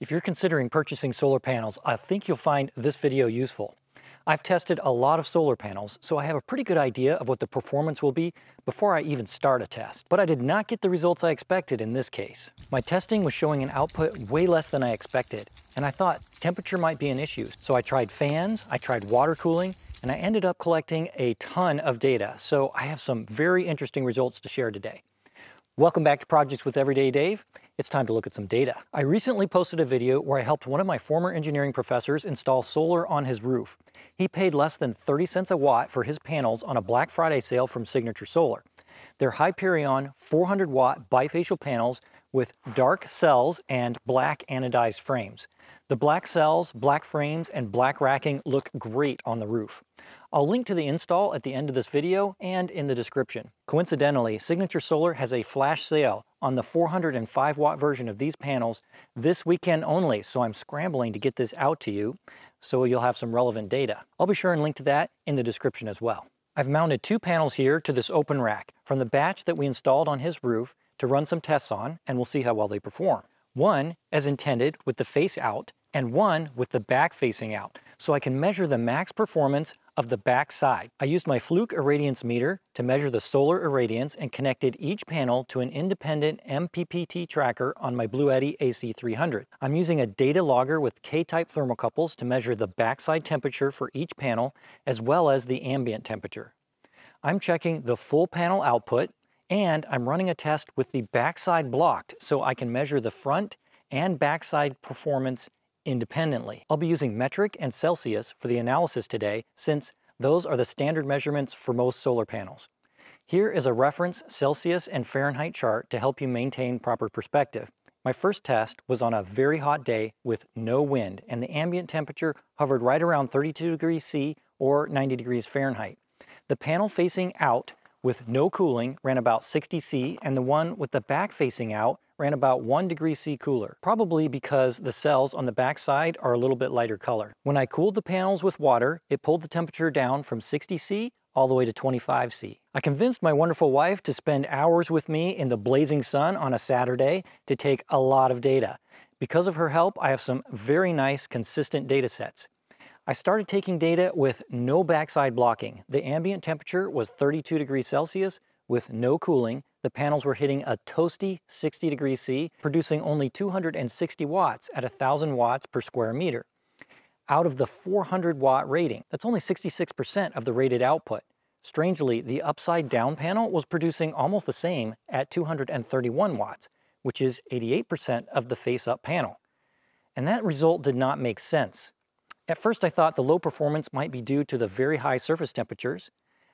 If you're considering purchasing solar panels, I think you'll find this video useful. I've tested a lot of solar panels, so I have a pretty good idea of what the performance will be before I even start a test. But I did not get the results I expected in this case. My testing was showing an output way less than I expected, and I thought temperature might be an issue. So I tried fans, I tried water cooling, and I ended up collecting a ton of data. So I have some very interesting results to share today. Welcome back to Projects with Everyday Dave. It's time to look at some data. I recently posted a video where I helped one of my former engineering professors install solar on his roof. He paid less than 30 cents a watt for his panels on a Black Friday sale from Signature Solar. They're Hyperion 400 watt bifacial panels with dark cells and black anodized frames. The black cells, black frames, and black racking look great on the roof. I'll link to the install at the end of this video and in the description. Coincidentally, Signature Solar has a flash sale on the 405 watt version of these panels this weekend only, so I'm scrambling to get this out to you so you'll have some relevant data. I'll be sure and link to that in the description as well. I've mounted two panels here to this open rack from the batch that we installed on his roof to run some tests on, and we'll see how well they perform. One, as intended, with the face out, and one with the back facing out, so I can measure the max performance of the back side. I used my Fluke irradiance meter to measure the solar irradiance and connected each panel to an independent MPPT tracker on my Bluetti AC300. I'm using a data logger with K-type thermocouples to measure the backside temperature for each panel as well as the ambient temperature. I'm checking the full panel output and I'm running a test with the backside blocked so I can measure the front and backside performance independently. I'll be using metric and Celsius for the analysis today since those are the standard measurements for most solar panels. Here is a reference Celsius and Fahrenheit chart to help you maintain proper perspective. My first test was on a very hot day with no wind and the ambient temperature hovered right around 32 degrees C or 90 degrees Fahrenheit. The panel facing out with no cooling ran about 60 C and the one with the back facing out ran about 1 degree C cooler, probably because the cells on the back side are a little bit lighter color. When I cooled the panels with water, it pulled the temperature down from 60 C all the way to 25 C. I convinced my wonderful wife to spend hours with me in the blazing sun on a Saturday to take a lot of data. Because of her help, I have some very nice consistent data sets. I started taking data with no backside blocking. The ambient temperature was 32 degrees Celsius with no cooling, the panels were hitting a toasty 60 degrees C, producing only 260 watts at 1,000 watts per square meter. Out of the 400 watt rating, that's only 66% of the rated output. Strangely, the upside down panel was producing almost the same at 231 watts, which is 88% of the face up panel. And that result did not make sense. At first, I thought the low performance might be due to the very high surface temperatures,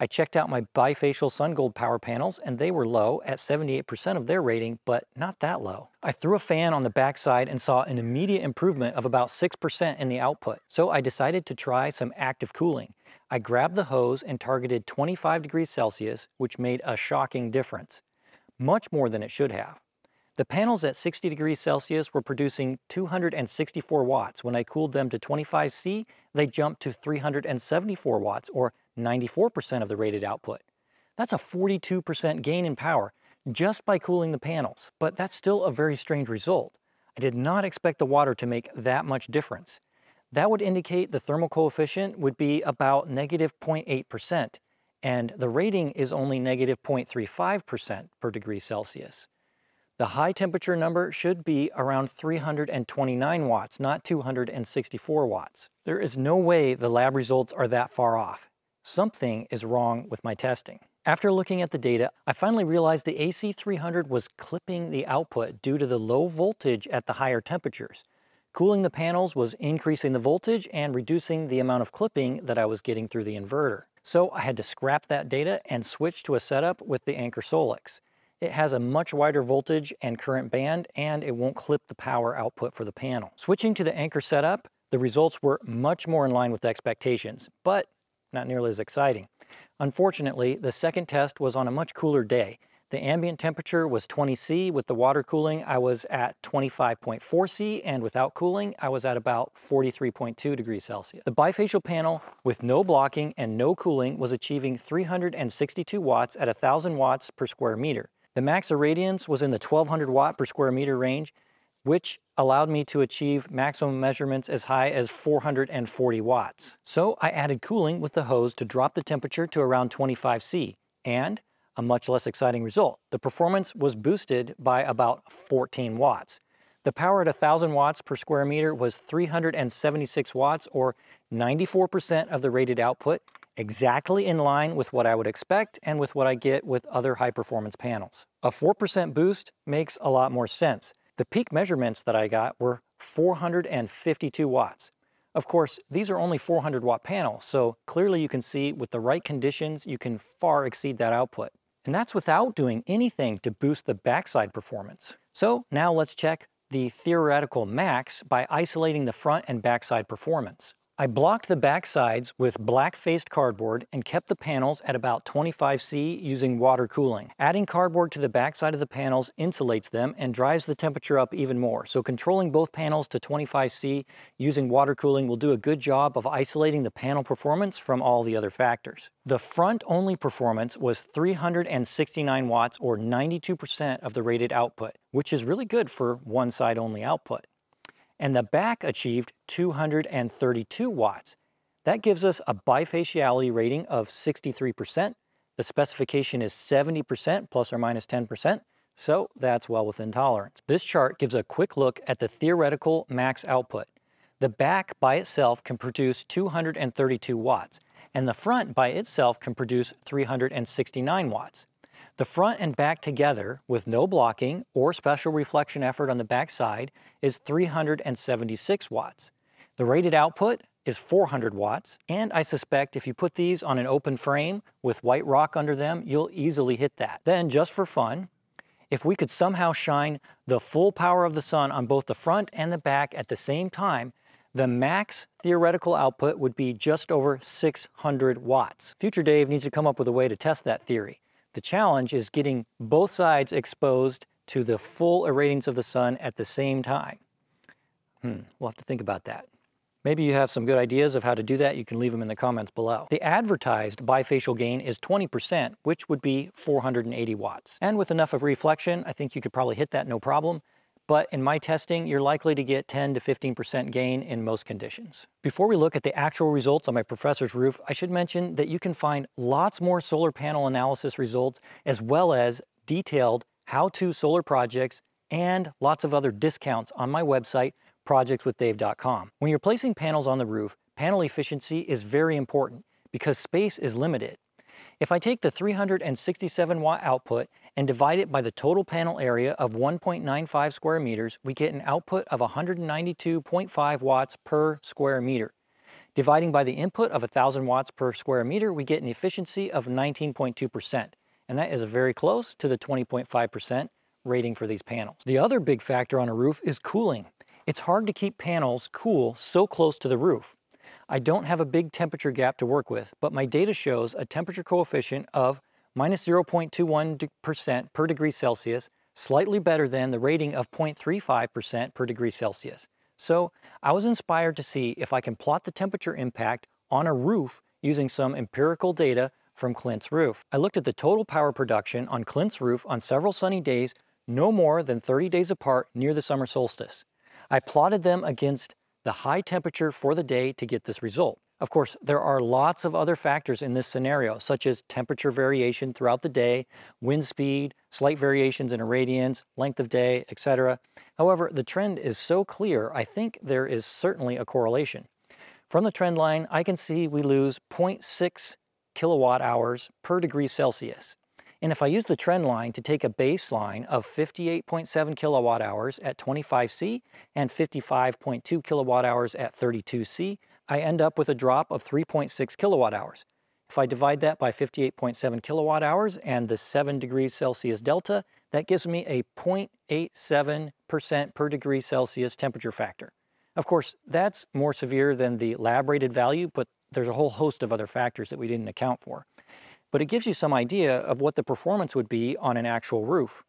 I checked out my bifacial SunGold power panels and they were low at 78% of their rating, but not that low. I threw a fan on the backside and saw an immediate improvement of about 6% in the output. So I decided to try some active cooling. I grabbed the hose and targeted 25 degrees Celsius, which made a shocking difference. Much more than it should have. The panels at 60 degrees Celsius were producing 264 watts. When I cooled them to 25C, they jumped to 374 watts, or 94% of the rated output. That's a 42% gain in power just by cooling the panels, but that's still a very strange result. I did not expect the water to make that much difference. That would indicate the thermal coefficient would be about negative 0.8%, and the rating is only negative 0.35% per degree Celsius. The high temperature number should be around 329 watts, not 264 watts. There is no way the lab results are that far off. Something is wrong with my testing. After looking at the data, I finally realized the AC300 was clipping the output due to the low voltage at the higher temperatures. Cooling the panels was increasing the voltage and reducing the amount of clipping that I was getting through the inverter. So I had to scrap that data and switch to a setup with the Anker Solix. It has a much wider voltage and current band and it won't clip the power output for the panel. Switching to the Anker setup, the results were much more in line with expectations, but not nearly as exciting. Unfortunately, the second test was on a much cooler day. The ambient temperature was 20 C. With the water cooling, I was at 25.4 C, and without cooling, I was at about 43.2 degrees Celsius. The bifacial panel, with no blocking and no cooling, was achieving 362 watts at 1,000 watts per square meter. The max irradiance was in the 1200 watt per square meter range, which allowed me to achieve maximum measurements as high as 440 watts. So I added cooling with the hose to drop the temperature to around 25 C, and a much less exciting result. The performance was boosted by about 14 watts. The power at 1000 watts per square meter was 376 watts or 94% of the rated output, exactly in line with what I would expect and with what I get with other high performance panels. A 4% boost makes a lot more sense. The peak measurements that I got were 452 watts. Of course, these are only 400 watt panels, so clearly you can see with the right conditions, you can far exceed that output. And that's without doing anything to boost the backside performance. So now let's check the theoretical max by isolating the front and backside performance. I blocked the back sides with black-faced cardboard and kept the panels at about 25C using water cooling. Adding cardboard to the backside of the panels insulates them and drives the temperature up even more, so controlling both panels to 25C using water cooling will do a good job of isolating the panel performance from all the other factors. The front-only performance was 369 watts or 92% of the rated output, which is really good for one side only output and the back achieved 232 watts. That gives us a bifaciality rating of 63%. The specification is 70% plus or minus 10%, so that's well within tolerance. This chart gives a quick look at the theoretical max output. The back by itself can produce 232 watts, and the front by itself can produce 369 watts. The front and back together, with no blocking or special reflection effort on the back side, is 376 watts. The rated output is 400 watts, and I suspect if you put these on an open frame with white rock under them, you'll easily hit that. Then, just for fun, if we could somehow shine the full power of the sun on both the front and the back at the same time, the max theoretical output would be just over 600 watts. Future Dave needs to come up with a way to test that theory. The challenge is getting both sides exposed to the full irradiance of the sun at the same time. Hmm, we'll have to think about that. Maybe you have some good ideas of how to do that. You can leave them in the comments below. The advertised bifacial gain is 20%, which would be 480 watts. And with enough of reflection, I think you could probably hit that no problem but in my testing, you're likely to get 10 to 15% gain in most conditions. Before we look at the actual results on my professor's roof, I should mention that you can find lots more solar panel analysis results as well as detailed how-to solar projects and lots of other discounts on my website, projectswithdave.com. When you're placing panels on the roof, panel efficiency is very important because space is limited. If I take the 367 watt output and divide it by the total panel area of 1.95 square meters, we get an output of 192.5 watts per square meter. Dividing by the input of 1,000 watts per square meter, we get an efficiency of 19.2%, and that is very close to the 20.5% rating for these panels. The other big factor on a roof is cooling. It's hard to keep panels cool so close to the roof. I don't have a big temperature gap to work with, but my data shows a temperature coefficient of minus 0.21% per degree Celsius, slightly better than the rating of 0.35% per degree Celsius. So I was inspired to see if I can plot the temperature impact on a roof using some empirical data from Clint's roof. I looked at the total power production on Clint's roof on several sunny days, no more than 30 days apart near the summer solstice. I plotted them against the high temperature for the day to get this result. Of course, there are lots of other factors in this scenario, such as temperature variation throughout the day, wind speed, slight variations in irradiance, length of day, etc. However, the trend is so clear, I think there is certainly a correlation. From the trend line, I can see we lose 0.6 kilowatt hours per degree Celsius. And if I use the trend line to take a baseline of 58.7 kilowatt hours at 25C and 55.2 kilowatt hours at 32C, I end up with a drop of 3.6 kilowatt hours. If I divide that by 58.7 kilowatt hours and the 7 degrees Celsius delta, that gives me a 0.87% per degree Celsius temperature factor. Of course, that's more severe than the lab rated value, but there's a whole host of other factors that we didn't account for. But it gives you some idea of what the performance would be on an actual roof.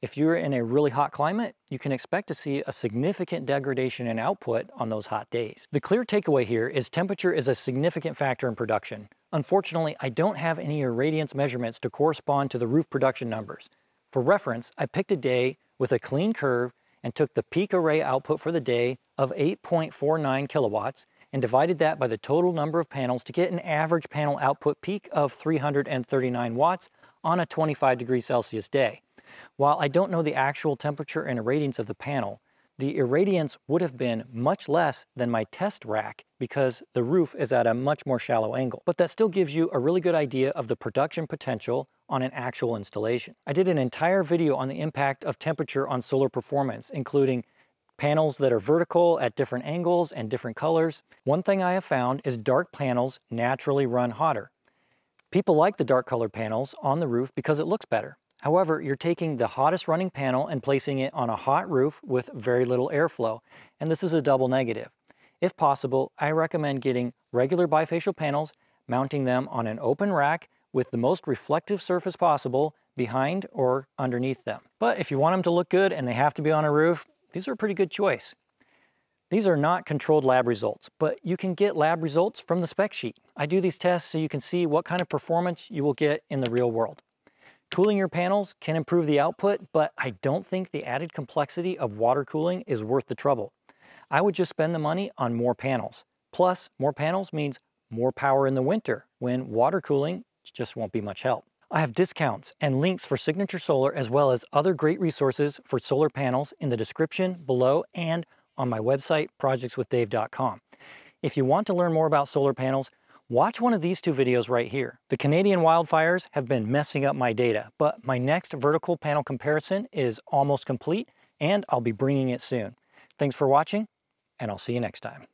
If you're in a really hot climate, you can expect to see a significant degradation in output on those hot days. The clear takeaway here is temperature is a significant factor in production. Unfortunately, I don't have any irradiance measurements to correspond to the roof production numbers. For reference, I picked a day with a clean curve and took the peak array output for the day of 8.49 kilowatts and divided that by the total number of panels to get an average panel output peak of 339 watts on a 25 degrees Celsius day. While I don't know the actual temperature and irradiance of the panel, the irradiance would have been much less than my test rack because the roof is at a much more shallow angle. But that still gives you a really good idea of the production potential on an actual installation. I did an entire video on the impact of temperature on solar performance, including panels that are vertical at different angles and different colors. One thing I have found is dark panels naturally run hotter. People like the dark colored panels on the roof because it looks better. However, you're taking the hottest running panel and placing it on a hot roof with very little airflow, and this is a double negative. If possible, I recommend getting regular bifacial panels, mounting them on an open rack with the most reflective surface possible behind or underneath them. But if you want them to look good and they have to be on a roof, these are a pretty good choice. These are not controlled lab results, but you can get lab results from the spec sheet. I do these tests so you can see what kind of performance you will get in the real world. Cooling your panels can improve the output, but I don't think the added complexity of water cooling is worth the trouble. I would just spend the money on more panels. Plus, more panels means more power in the winter when water cooling just won't be much help. I have discounts and links for Signature Solar as well as other great resources for solar panels in the description below and on my website, projectswithdave.com. If you want to learn more about solar panels, Watch one of these two videos right here. The Canadian wildfires have been messing up my data, but my next vertical panel comparison is almost complete and I'll be bringing it soon. Thanks for watching and I'll see you next time.